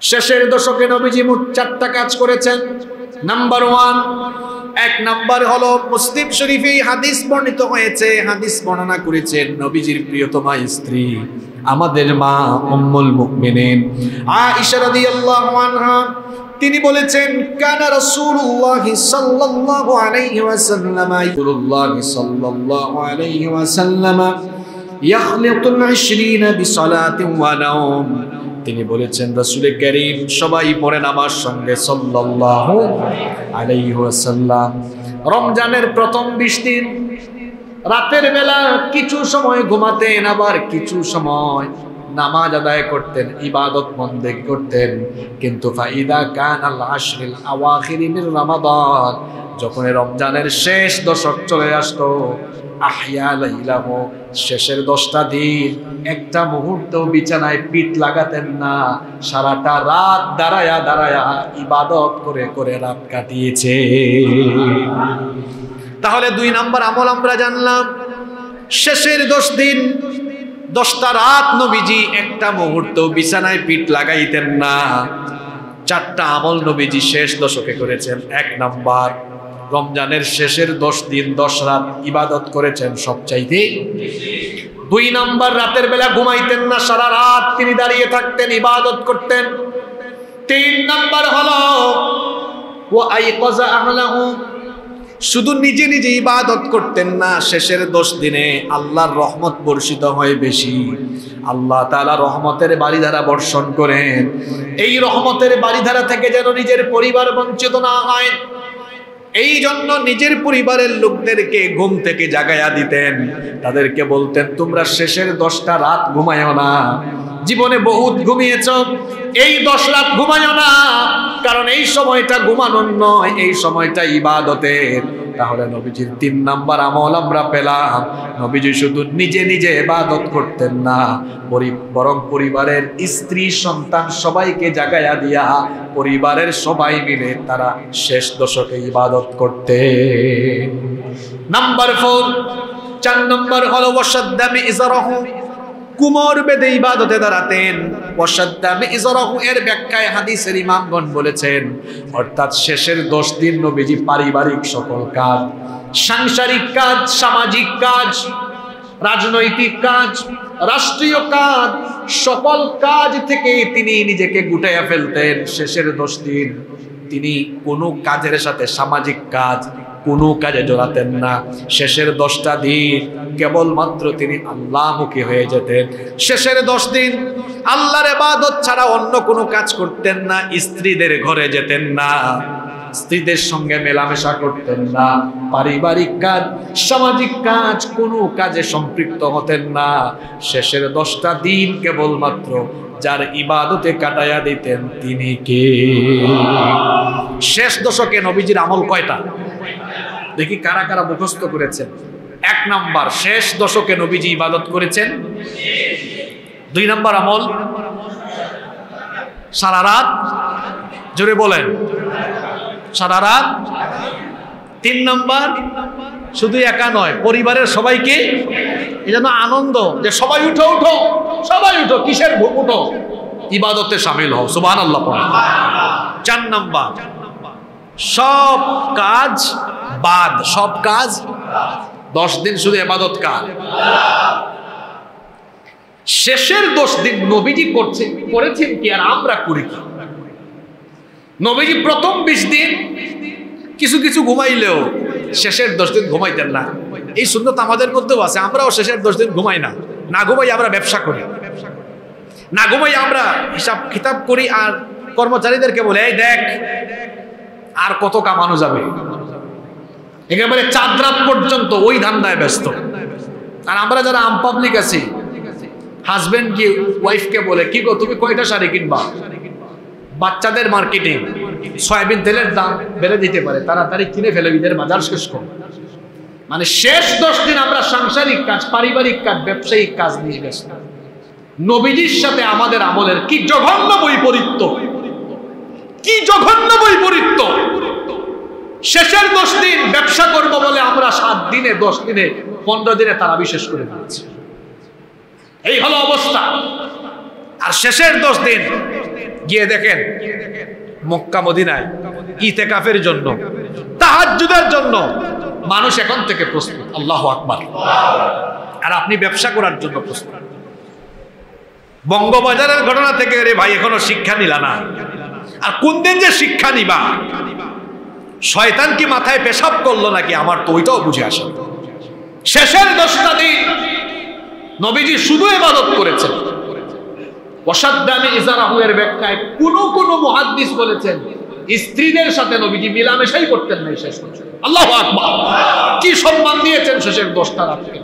শেষের দশকে নবীজি মোট চারটা কাজ করেছেন। নাম্বার ওয়ান এক নাম্বার হলো মুসলিম শরীফে হাদিস বর্ণিত হয়েছে, হাদিস বর্ণনা করেছেন নবীজির প্রিয়তমা স্ত্রী, আমাদের মা উম্মুল মুমিনিন। আয়েশা রাদিয়াল্লাহু আনহা, তিনি বলেছেন, কানা রাসূলুল্লাহ সাল্লাল্লাহু আলাইহি ওয়াসাল্লাম, রাসূলুল্লাহ সাল্লাল্লাহু আলাইহি ওয়াসাল্লাম, ইয়াখলিতুল 20 বিসালাতিন ওয়া নাওম। তিনি বলেছেন রাসূলে করিম সবাই পড়েন আমার সঙ্গে সাল্লাল্লাহু আলাইহি ওয়াসাল্লাম। রমজানের প্রথম 20 দিন, রাতের বেলা কিছু সময় ঘুমাতেন, আবার কিছু সময় নামাজ আদায় করতেন, ইবাদত বন্দে করতেন। কিন্তু ফাইদা কান আল যখন রমজানের শেষ দশক চলে আসতো শেষের দশটা দিন একটা মুহূর্ত বিছানায় পিঠ লাগাতেন না। সারাটা রাত দাঁড়ায়া দাঁড়ায়া ইবাদত করে করে রাত কাটিয়েছে। তাহলে দুই নাম্বার আমল আমরা জানলাম। শেষের দশ দিন, দশটা রাত নবীজি একটা মুহূর্ত বিছানায় পিঠ লাগাইতেন না। চারটা আমল নবীজি শেষ দশকে করেছেন। এক নাম্বার রমজানের শেষের দশ দিন, দশ রাত ইবাদত করেছেন সবচাইতে দুই নাম্বার রাতের বেলা ঘুমাইতেন না, সারা রাত তিনি দাঁড়িয়ে থাকতেন, ইবাদত করতেন। তিন নাম্বার হলো ও আই কজা আহলাহু শুধু নিজে নিজে ইবাদত করতেন না, শেষের দশ দিনে আল্লাহর রহমত বর্ষিত হয় বেশি। আল্লাহ তালা রহমতের বাড়িধারা বর্ষণ করেন। এই রহমতের বাড়িধারা থেকে যেন নিজের পরিবার বঞ্চিত না হয়। এই জন্য নিজের পরিবারের লোকদেরকে ঘুম থেকে জাগাইয়া দিতেন। তাদেরকে বলতেন, তোমরা শেষের দশটা রাত ঘুমায়ও না। জীবনে বহুত ঘুমিয়েছ, এই দশ রাত ঘুমায়ও না। কারণ এই সময়টা ঘুমানোর নয়, এই সময়টা ইবাদতের। তাহলে নবীজির তিন নাম্বার আমল আমরা পেলাম। নবীজি শুধু নিজে নিজে এবাদত করতেন না বরং পরিবারের স্ত্রী, সন্তান সবাইকে জাগাইয়া দিয়া পরিবারের সবাই মিলে তারা শেষ দশকে ইবাদত করতে নাম্বার ফোর, চার নম্বর হলো ওয়াসাদ্দামি ইজারাহু। কুমর বেদে ইবাদতে দাঁড়াতেন। এর ব্যাখ্যায় হাদিসের ইমামগণ বলেছেন, অর্থাৎ শেষের দশ দিন নবীজি পারিবারিক সকল কাজ, সাংসারিক কাজ, সামাজিক কাজ, রাজনৈতিক কাজ, রাষ্ট্রীয় কাজ, সকল কাজ থেকে তিনি নিজেকে গুটাইয়া ফেলতেন। শেষের দশ দিন তিনি কোনো কাজের সাথে সামাজিক কাজ কোনো কাজে জড়াতেন না। শেষের দশটা দিন কেবলমাত্র তিনি আল্লাহমুখী হয়ে যেতেন। শেষের দশ দিন আল্লাহর এবাদত ছাড়া অন্য কোনো কাজ করতেন না, স্ত্রীদের ঘরে যেতেন না, স্ত্রীদের সঙ্গে মেলামেশা করতেন না, পারিবারিক কাজ, সামাজিক কাজ কোনো কাজে সম্পৃক্ত হতেন না। শেষের দশটা দিন কেবলমাত্র যার ইবাদতে কাটায়া দিতেন তিনি কে? শেষ দশকে নবীজির আমল কয়টা? দেখি কারা কারা মুখস্থ করেছেন। এক নাম্বার, শেষ দশকে নবীজি ইবাদত করেছেন। দুই নাম্বার আমল, সারা রাত, জোরে বলেন, সারা রাত। তিন নাম্বার, শুধু একা নয়, পরিবারের সবাইকে এই জন্য আনন্দ, যে সবাই উঠো উঠো, সবাই উঠো, কিসের উঠো। ইবাদতে সামিল হও সুবাহ আল্লাহ চার নাম্বার, সব কাজ বাদ, সব কাজ? দশ দিন শুধু এবাদত কাজ। শেষের দশ দিন নবীজি করছে, করেছেন কি আর আমরা করি কি? নবীজি প্রথম বিশ দিন কিছু কিছু ঘুমাইলেও শেষের দশ দিন ঘুমাইতেন না। এই সুন্দর আমাদের মধ্যেও আছে, আমরাও শেষের দশ দিন ঘুমাই না। না ঘুমাই আমরা ব্যবসা করি। না ঘুমাই আমরা হিসাব কিতাব করি আর কর্মচারীদেরকে বলে, এই দেখ, আর কত কামানো যাবে? একেবারে চাঁদ রাত পর্যন্ত ওই ধান্দায় ব্যস্ত। আর আমরা যারা আম পাবলিক আছি হাজবেন্ড কি ওয়াইফকে বলে, কি গো, তুমি কয়টা শাড়ি কিনবা? বাচ্চাদের মার্কেটিং সয়াবিন তেলের দাম বেড়ে দিতে পারে, তাড়াতাড়ি কিনে ফেলে, ঈদের বাজার শেষ করো। মানে শেষ দশ দিন আমরা সাংসারিক কাজ, পারিবারিক কাজ, ব্যবসায়িক কাজ নিয়ে ব্যস্ত। নবীজির সাথে আমাদের আমলের কি জঘন্য বৈপরীত্য? কি জঘন্য বৈপরীত্য? শেষের দশ দিন ব্যবসা করব বলে আমরা সাত দিনে, দশ দিনে, পনেরো দিনে তারা বিশেষ করে দিয়েছে এই হলো অবস্থা। আর শেষের দশ দিন, গিয়ে দেখেন মক্কা, মদিনায় ইতেকাফের জন্য, তাহাজ্জুদের জন্য মানুষ এখন থেকে প্রস্তুত। আল্লাহ আকবার। আর আপনি ব্যবসা করার জন্য প্রস্তুত। বঙ্গবাজারের ঘটনা থেকে রে ভাই, এখনও শিক্ষা নিলা না। আর কোন দিন যে শিক্ষা নিবা? শয়তান কি মাথায় পেশাব করল নাকি? আমার তো ওইটাও বুঝে আসে শেষের দশটা দিন নবীজি শুধু ইবাদত করেছেন। অসাধ্যামী ইজারাহুয়ের ব্যাখ্যায় কোন কোন মহাদ্দিস বলেছেন, স্ত্রীদের সাথে নবীজি মিলামেশাই করতেন না শেষ। আল্লাহু আকবার। কি সম্মান দিয়েছেন শেষের দশটা রাতকে?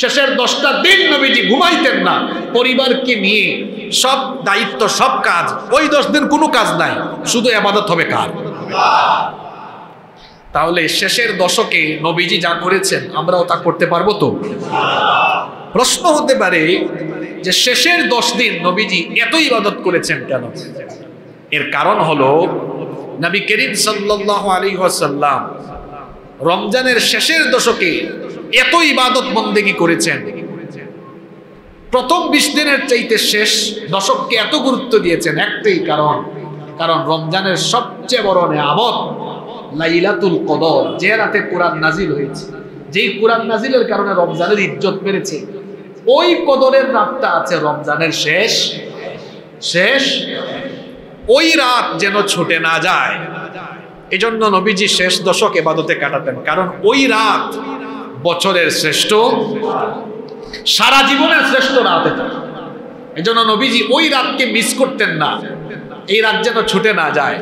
শেষের দশটা দিন নবীজি ঘুমাইতেন না। পরিবারকে নিয়ে সব দায়িত্ব, সব কাজ, ওই দশ দিন কোনো কাজ নাই, শুধু আবাদত হবে কার? তাহলে শেষের দশকে নবীজি যা করেছেন, আমরাও তা করতে পারব তো? প্রশ্ন হতে পারে যে শেষের দশ দিন নবীজি এত ইবাদত করেছেন কেন? এর কারণ হলো নবী করিম সাল্লাল্লাহু আলাইহি ওয়াসাল্লাম রমজানের শেষের দশকে এত ইবাদত বন্দেগী করেছেন। প্রথম বিশ দিনের চাইতে শেষ দশককে এত গুরুত্ব দিয়েছেন একটাই কারণ কারণ রমজানের সবচেয়ে বড় নেয়ামত লাইলাতুল কদর, যে রাতে কোরআন নাজিল হয়েছে। যেই কোরআন নাজিলের কারণে রমজানের ইজ্জত বেড়েছে, ওই কদরের রাতটা আছে রমজানের শেষ শেষ। ওই রাত যেন ছুটে না যায়, এজন্য নবীজি শেষ দশক এবাদতে কাটাতেন, কারণ ওই রাত বছরের শ্রেষ্ঠ, সারা জীবনের শ্রেষ্ঠ রাত এটা। জন্য নবীজি ওই রাতকে মিস করতেন না। এই রাত যেন ছুটে না যায়।